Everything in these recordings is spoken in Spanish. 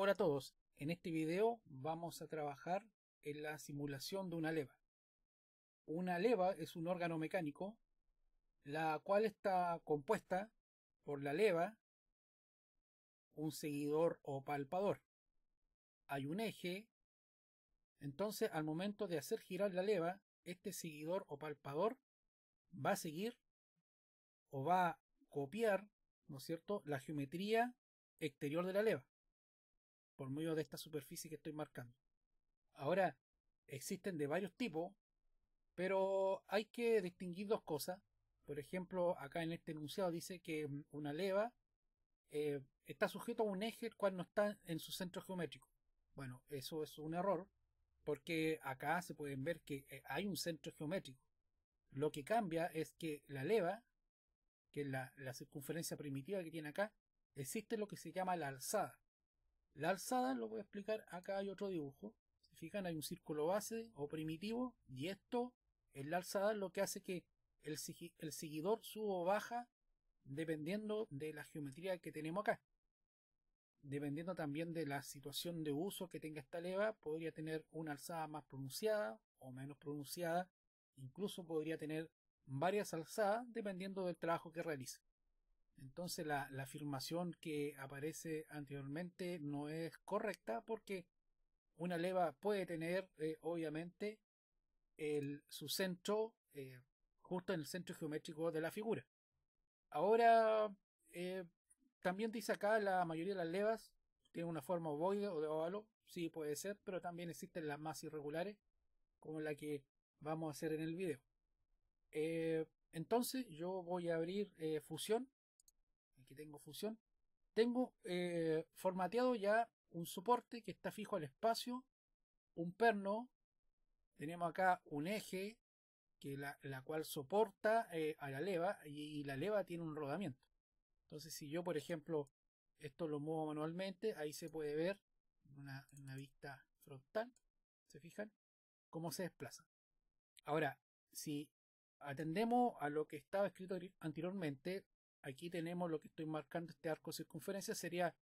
Hola a todos, en este video vamos a trabajar en la simulación de una leva. Una leva es un órgano mecánico, la cual está compuesta por la leva, un seguidor o palpador. Hay un eje, entonces al momento de hacer girar la leva, este seguidor o palpador va a seguir o va a copiar, ¿no es cierto?, la geometría exterior de la leva por medio de esta superficie que estoy marcando. Ahora, existen de varios tipos, pero hay que distinguir dos cosas. Por ejemplo, acá en este enunciado dice que una leva eh, está sujeto a un eje el cual no está en su centro geométrico. Bueno, eso es un error, porque acá se pueden ver que eh, hay un centro geométrico. Lo que cambia es que la leva, que es la circunferencia primitiva que tiene acá, existe lo que se llama la alzada. La alzada lo voy a explicar, acá hay otro dibujo. Si fijan hay un círculo base o primitivo y esto es la alzada lo que hace que el, seguidor suba o baja dependiendo de la geometría que tenemos acá. Dependiendo también de la situación de uso que tenga esta leva, podría tener una alzada más pronunciada o menos pronunciada. Incluso podría tener varias alzadas dependiendo del trabajo que realice. Entonces la, afirmación que aparece anteriormente no es correcta porque una leva puede tener eh, obviamente el, su centro eh, justo en el centro geométrico de la figura. Ahora, eh, también dice acá la mayoría de las levas tienen una forma ovoide o de óvalo, sí puede ser, pero también existen las más irregulares, como la que vamos a hacer en el video. entonces yo voy a abrir fusión aquí tengo fusión, tengo eh, formateado ya un soporte que está fijo al espacio, un perno, tenemos acá un eje que la, cual soporta eh, a la leva y, la leva tiene un rodamiento. Entonces si yo por ejemplo esto lo muevo manualmente, ahí se puede ver una, una vista frontal, ¿se fijan? Cómo se desplaza. Ahora, si atendemos a lo que estaba escrito anteriormente, aquí tenemos lo que estoy marcando, este arco circunferencia sería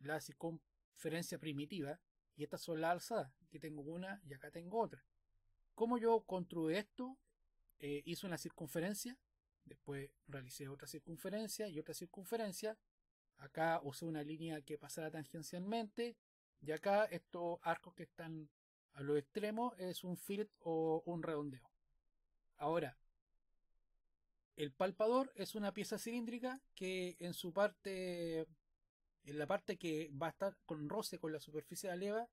la circunferencia primitiva y estas son las alzadas. Aquí tengo una y acá tengo otra. ¿Cómo yo construí esto? Eh, hice una circunferencia, después realicé otra circunferencia y otra circunferencia. Acá usé una línea que pasara tangencialmente y acá estos arcos que están a los extremos es un fillet o un redondeo. Ahora, el palpador es una pieza cilíndrica que en su parte, en la parte que va a estar con roce con la superficie de la leva,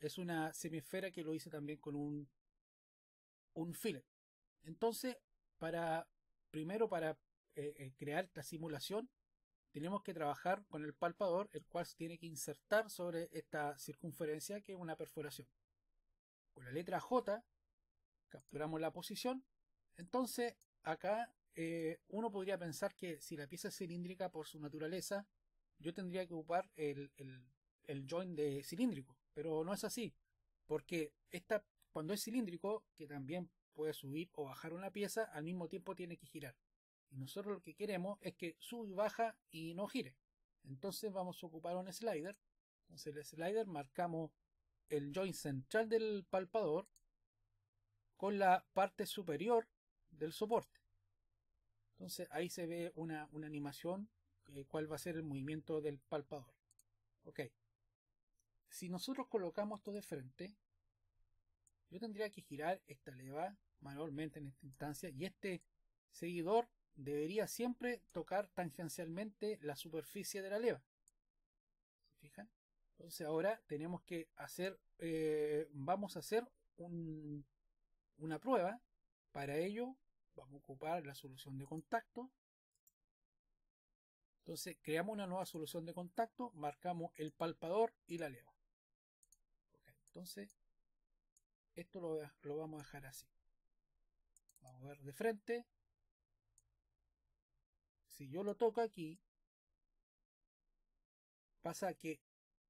es una semisfera que lo hice también con un, un. Entonces, para, primero para eh, eh, crear esta simulación, tenemos que trabajar con el palpador, el cual se tiene que insertar sobre esta circunferencia que es una perforación. Con la letra J capturamos la posición. Entonces, acá eh, uno podría pensar que si la pieza es cilíndrica por su naturaleza, yo tendría que ocupar el, el, joint de cilíndrico, pero no es así, porque esta, cuando es cilíndrico, que también puede subir o bajar una pieza, al mismo tiempo tiene que girar. Y nosotros lo que queremos es que sube y baja y no gire. Entonces vamos a ocupar un slider. Entonces el slider marcamos el joint central del palpador con la parte superior del soporte. Entonces ahí se ve una, animación, eh, cuál va a ser el movimiento del palpador. Ok. Si nosotros colocamos esto de frente, yo tendría que girar esta leva manualmente en esta instancia y este seguidor debería siempre tocar tangencialmente la superficie de la leva. ¿Se fijan? Entonces ahora tenemos que hacer, eh, vamos a hacer una prueba. Para ello vamos a ocupar la solución de contacto. Entonces creamos una nueva solución de contacto, marcamos el palpador y la leva. entonces esto lo, lo vamos a dejar así. Vamos a ver de frente. Si yo lo toco aquí, pasa que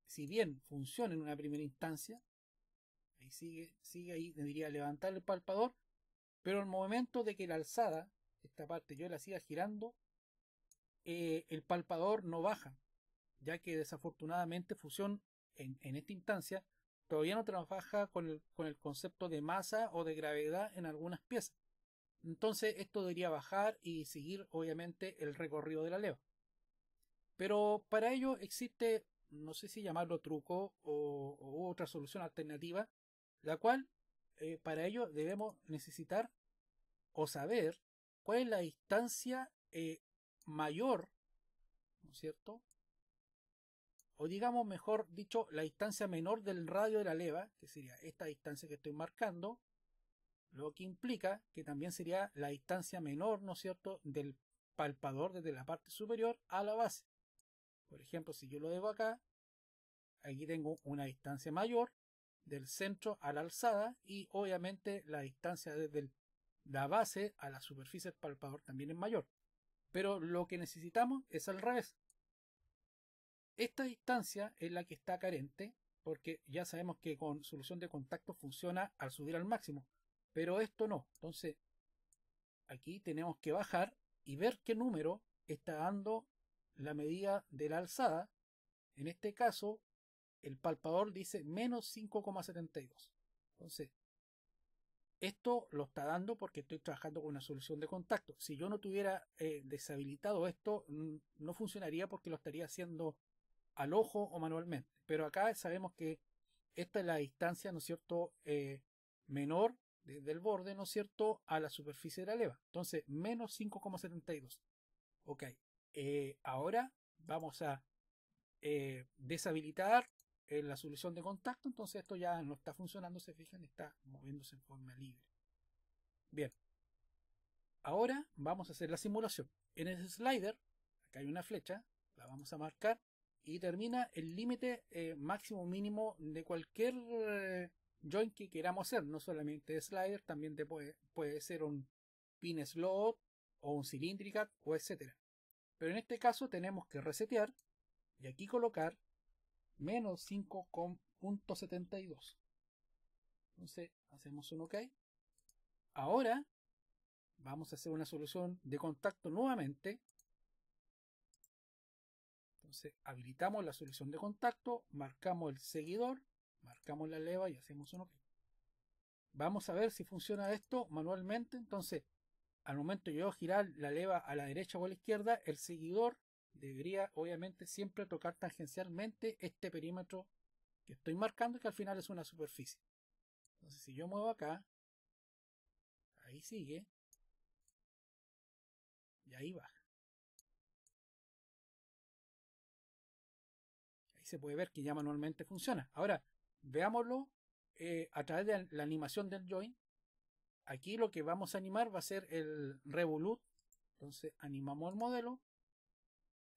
si bien funciona en una primera instancia, ahí sigue, sigue ahí, debería levantar el palpador, pero el momento de que la alzada, esta parte yo la siga girando, eh, el palpador no baja, ya que desafortunadamente fusión en, en esta instancia todavía no trabaja con el, con el concepto de masa o de gravedad en algunas piezas. Entonces esto debería bajar y seguir obviamente el recorrido de la leva. Pero para ello existe, no sé si llamarlo truco o, otra solución alternativa, la cual eh, para ello debemos necesitar o saber cuál es la distancia eh, mayor, ¿no es cierto? O digamos, mejor dicho, la distancia menor del radio de la leva, que sería esta distancia que estoy marcando, lo que implica que también sería la distancia menor, ¿no es cierto?, del palpador desde la parte superior a la base. Por ejemplo, si yo lo dejo acá, aquí tengo una distancia mayor del centro a la alzada y obviamente la distancia desde la base a la superficie del palpador también es mayor. Pero lo que necesitamos es al revés. Esta distancia es la que está carente porque ya sabemos que con solución de contacto funciona al subir al máximo. Pero esto no. Entonces, aquí tenemos que bajar y ver qué número está dando la medida de la alzada. En este caso, el palpador dice menos 5,72. Entonces, esto lo está dando porque estoy trabajando con una solución de contacto. Si yo no tuviera eh, deshabilitado esto, no funcionaría porque lo estaría haciendo al ojo o manualmente. Pero acá sabemos que esta es la distancia, ¿no es cierto?, eh, menor desde el borde, ¿no es cierto?, a la superficie de la leva. Entonces, menos 5,72. Ok, eh, ahora vamos a deshabilitar eh, la solución de contacto, entonces esto ya no está funcionando, se fijan, está moviéndose en forma libre. Bien, ahora vamos a hacer la simulación. En ese slider, acá hay una flecha, la vamos a marcar y termina el límite máximo mínimo de cualquier join que queramos hacer, no solamente de slider, también puede, puede ser un pin slot o un cilíndrica o etcétera. Pero en este caso tenemos que resetear y aquí colocar menos 5.72. Entonces hacemos un OK. Ahora vamos a hacer una solución de contacto nuevamente. Entonces habilitamos la solución de contacto, marcamos el seguidor marcamos la leva y hacemos un OK. Vamos a ver si funciona esto manualmente. Entonces, al momento yo girar la leva a la derecha o a la izquierda, el seguidor debería obviamente siempre tocar tangencialmente este perímetro que estoy marcando que al final es una superficie. Entonces, si yo muevo acá, ahí sigue y ahí baja. Ahí se puede ver que ya manualmente funciona. Ahora, veámoslo eh, a través de la animación del join. Aquí lo que vamos a animar va a ser el revolute. Entonces animamos el modelo.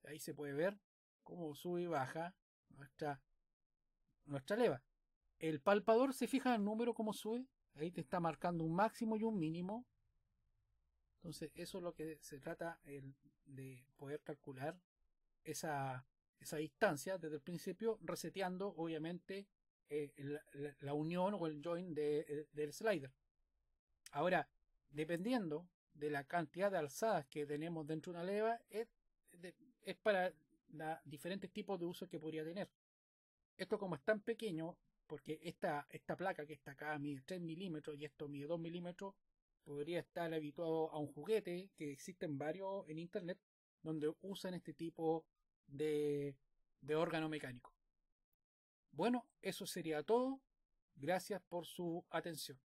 Ahí se puede ver cómo sube y baja nuestra, nuestra leva. El palpador se fija en el número como sube. Ahí te está marcando un máximo y un mínimo. Entonces eso es lo que se trata de poder calcular esa, esa distancia desde el principio, reseteando obviamente eh, la, unión o el join eh, del slider. Ahora, dependiendo de la cantidad de alzadas que tenemos dentro de una leva, es, para diferentes tipos de usos que podría tener. Esto como es tan pequeño, porque esta, esta placa que está acá mide 3 milímetros y esto mide 2 milímetros, podría estar habituado a un juguete que existen varios en internet donde usan este tipo de órgano mecánico. Bueno, eso sería todo. Gracias por su atención.